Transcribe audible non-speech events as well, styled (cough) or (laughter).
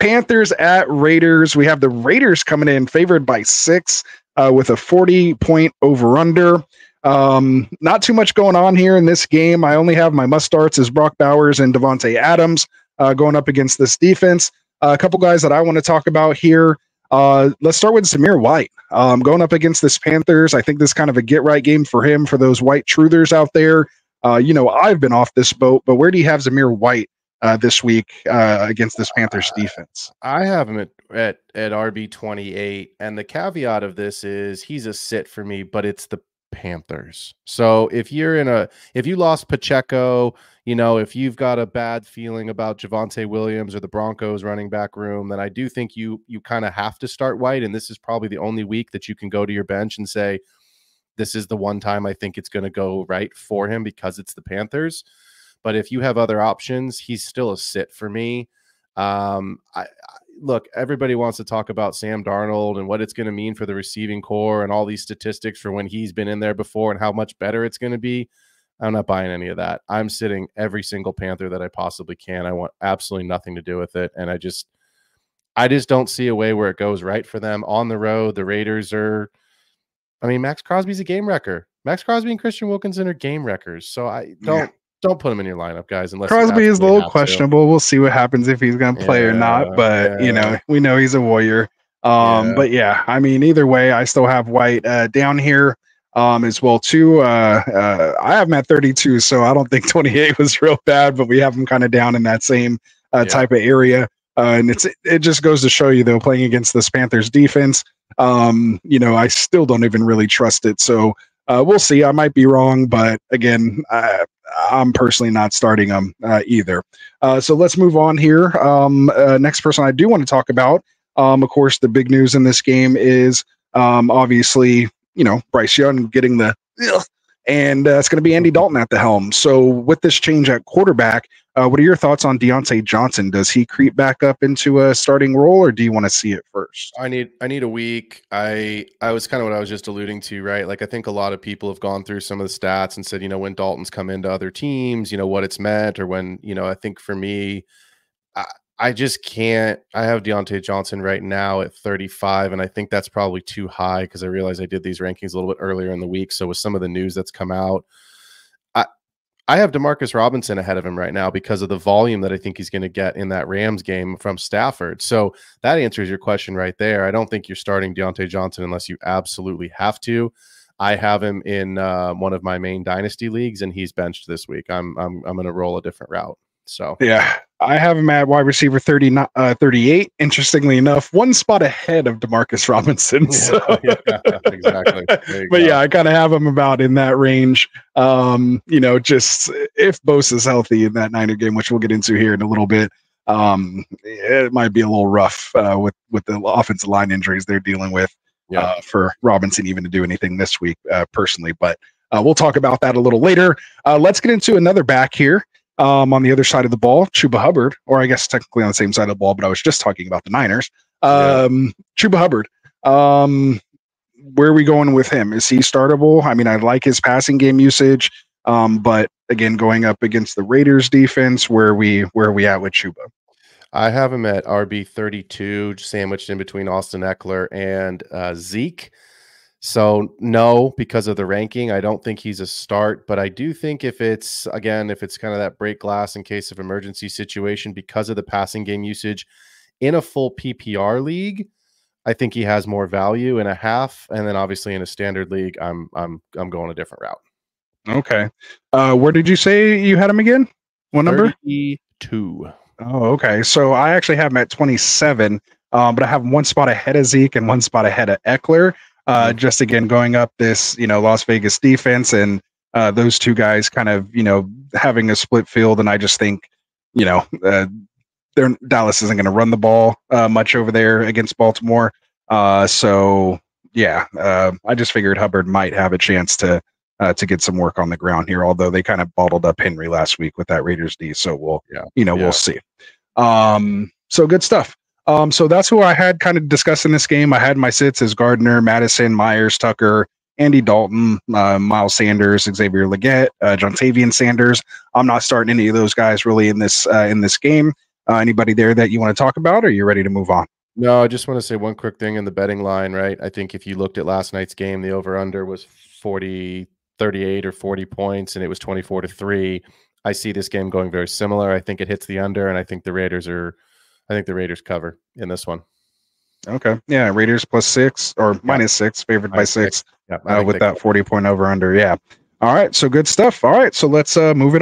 Panthers at Raiders. We have the Raiders coming in favored by six uh, with a 40 point over under. Um, not too much going on here in this game. I only have my must starts as Brock Bowers and Davante Adams uh, going up against this defense. Uh, a couple guys that I want to talk about here. Uh, let's start with Zamir White. Um, going up against this Panthers, I think this is kind of a get right game for him for those white truthers out there. Uh, you know, I've been off this boat, but where do you have Zamir White uh, this week uh, against this Panthers defense? I have him at, at at RB twenty eight, and the caveat of this is he's a sit for me, but it's the Panthers. So if you're in a if you lost Pacheco, you know, if you've got a bad feeling about Javonte Williams or the Broncos running back room, then I do think you you kind of have to start White. And this is probably the only week that you can go to your bench and say, this is the one time I think it's going to go right for him because it's the Panthers. But if you have other options, he's still a sit for me. Um, I, I look, everybody wants to talk about Sam Darnold and what it's going to mean for the receiving core and all these statistics for when he's been in there before and how much better it's going to be. I'm not buying any of that. I'm sitting every single Panther that I possibly can. I want absolutely nothing to do with it. And I just, I just don't see a way where it goes right for them on the road. The Raiders are, I mean, Maxx Crosby's a game wrecker. Maxx Crosby and Christian Wilkinson are game wreckers. So I don't, yeah don't put him in your lineup, guys. Unless Crosby is a little questionable. To. We'll see what happens if he's going to play yeah, or not. But yeah. you know, we know he's a warrior. Um, yeah. but yeah, I mean, either way, I still have White uh, down here um, as well too. Uh, uh, I have him at 32, so I don't think (laughs) 28 was real bad, but we have him kind of down in that same uh, type of area. Uh, and it's it just goes to show you though, playing against this Panthers defense, um, you know, I still don't even really trust it. So uh, we'll see. I might be wrong, but again, I, am personally not starting them uh, either. Uh, so let's move on here. Um, uh, next person I do want to talk about, um, of course, the big news in this game is um, obviously, you know, Bryce Young getting the ugh, and uh, it's going to be Andy Dalton at the helm. So, with this change at quarterback, uh, what are your thoughts on Diontae Johnson? Does he creep back up into a starting role, or do you want to see it first? I need I need a week. I I was kind of what I was just alluding to, right? Like I think a lot of people have gone through some of the stats and said, you know, when Dalton's come into other teams, you know what it's meant, or when you know, I think for me, I just can't. I have Diontae Johnson right now at 35, and I think that's probably too high because I realize I did these rankings a little bit earlier in the week. So with some of the news that's come out, I I have Demarcus Robinson ahead of him right now because of the volume that I think he's going to get in that Rams game from Stafford. So that answers your question right there. I don't think you're starting Diontae Johnson unless you absolutely have to. I have him in uh, one of my main dynasty leagues, and he's benched this week. I'm I'm I'm going to roll a different route. So yeah, I have him at wide receiver 30, uh, 38. Interestingly enough, one spot ahead of Demarcus Robinson. So. (laughs) yeah, (laughs) exactly. but go. yeah, I kind of have him about in that range. Um, you know, just if Bosa is healthy in that Niner game, which we'll get into here in a little bit, um, it might be a little rough uh, with with the offensive line injuries they're dealing with yeah. uh, for Robinson even to do anything this week uh, personally. But uh, we'll talk about that a little later. Uh, let's get into another back here. Um, on the other side of the ball, Chuba Hubbard, or I guess technically on the same side of the ball, but I was just talking about the Niners. Um, yeah. Chuba Hubbard. Um, where are we going with him? Is he startable? I mean, I like his passing game usage, um, but again, going up against the Raiders defense, where we where are we at with Chuba? I have him at RB thirty two, sandwiched in between Austin Ekeler and uh, Zeke. So no, because of the ranking, I don't think he's a start. But I do think if it's again, if it's kind of that break glass in case of emergency situation because of the passing game usage in a full PPR league, I think he has more value in a half. And then obviously in a standard league, I'm I'm I'm going a different route. Okay. Uh where did you say you had him again? What number? Two. Oh, okay. So I actually have him at 27. Um, but I have one spot ahead of Zeke and one spot ahead of Ekeler. Uh, just again going up this you know Las Vegas defense and uh, those two guys kind of you know having a split field, and I just think you know uh, Dallas isn't going to run the ball uh, much over there against Baltimore. Uh, so yeah, uh, I just figured Hubbard might have a chance to uh, to get some work on the ground here. Although they kind of bottled up Henry last week with that Raiders D, so we'll yeah. you know yeah. we'll see. Um, so good stuff. Um, so that's who I had kind of discussed discussing this game. I had my sits as Gardner, Mattison, Meyers, Tucker, Andy Dalton, uh, Miles Sanders, Xavier Legette, uh, Ja'Tavion Sanders. I'm not starting any of those guys really in this uh, in this game. Uh, anybody there that you want to talk about, or you ready to move on? No, I just want to say one quick thing in the betting line, right? I think if you looked at last night's game, the over under was 40, 38 or 40 points, and it was 24 to 3. I see this game going very similar. I think it hits the under, and I think the Raiders are, I think the Raiders cover in this one. Okay. Yeah. Raiders plus six or yeah. minus six, favored by six, yeah, uh, with that 40 point over under. Yeah. All right. So good stuff. All right. So let's uh, move it on.